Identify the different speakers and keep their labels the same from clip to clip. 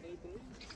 Speaker 1: baby.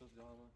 Speaker 1: Socialist drama.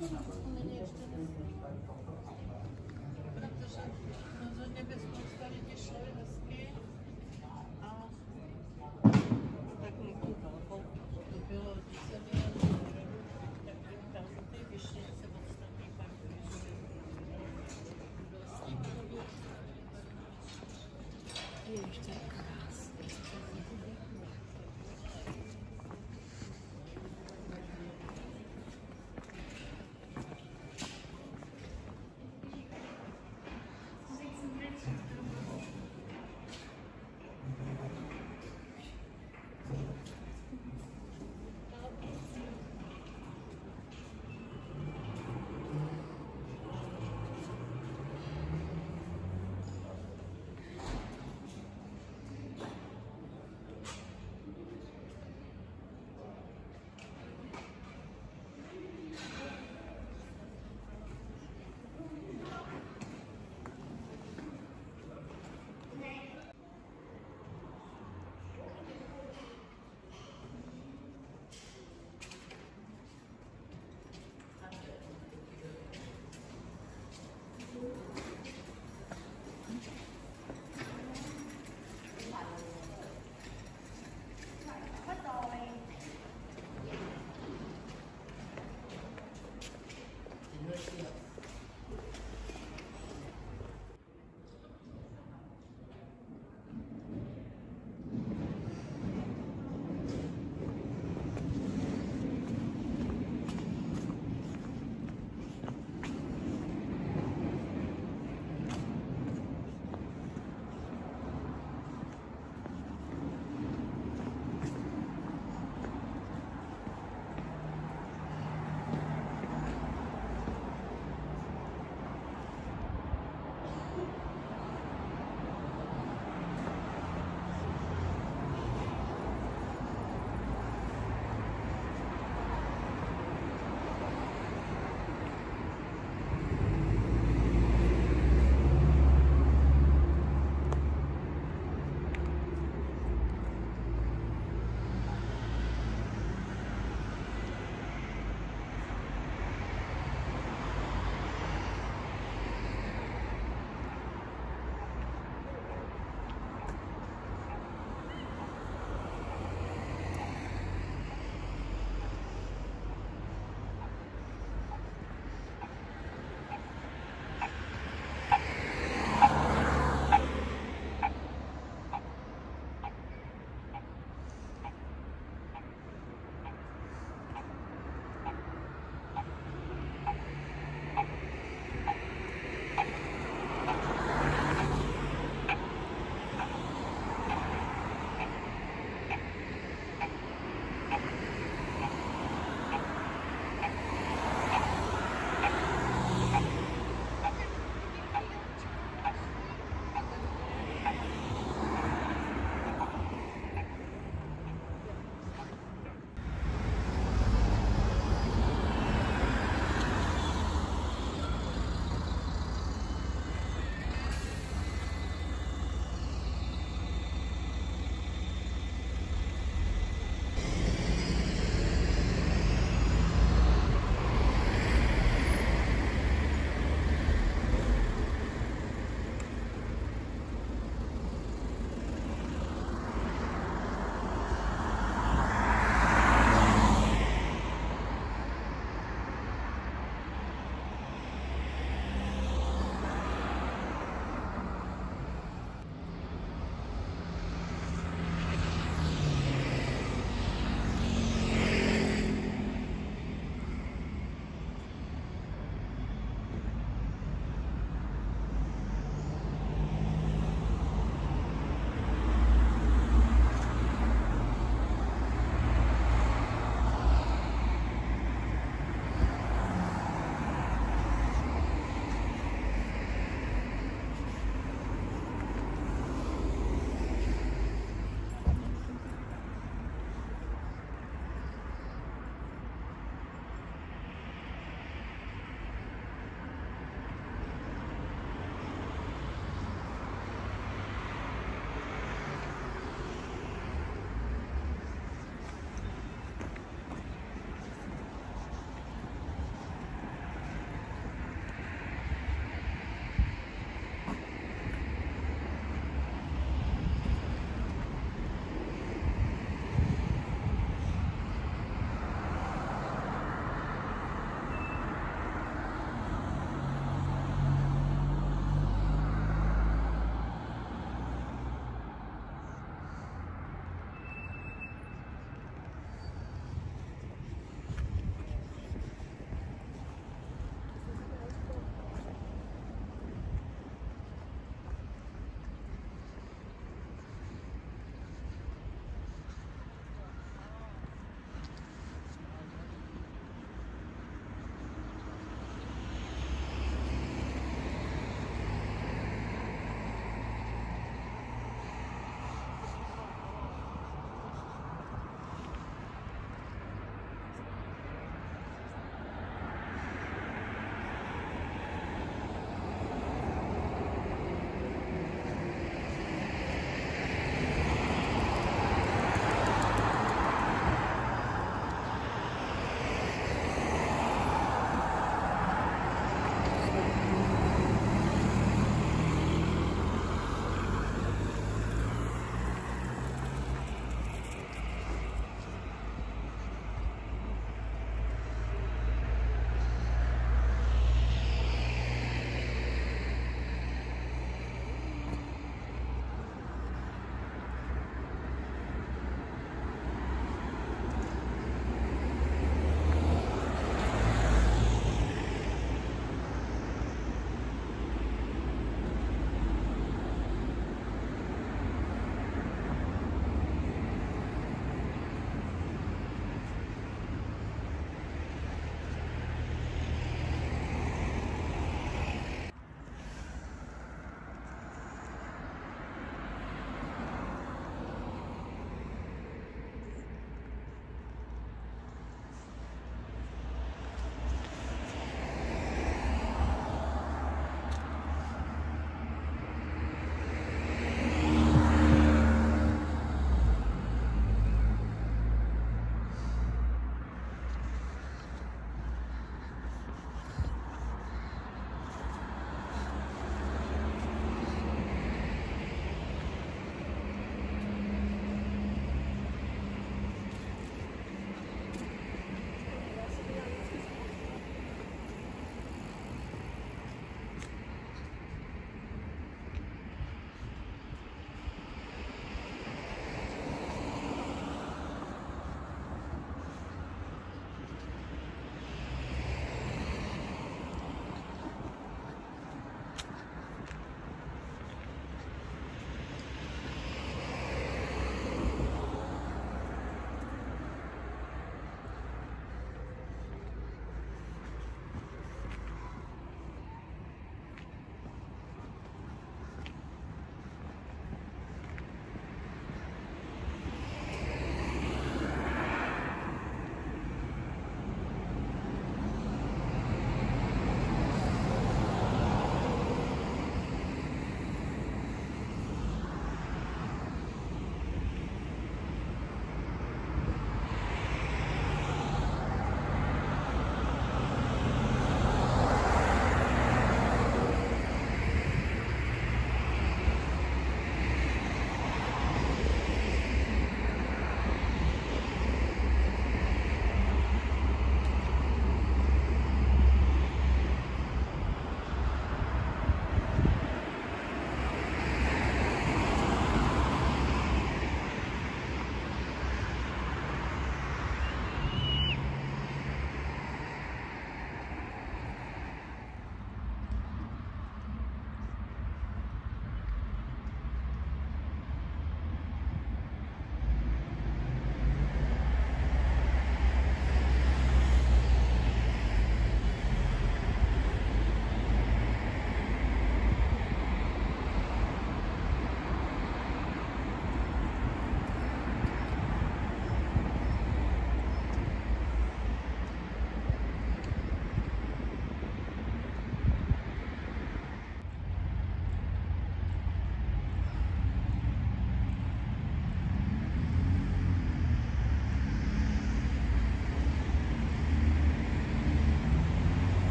Speaker 1: ねえ。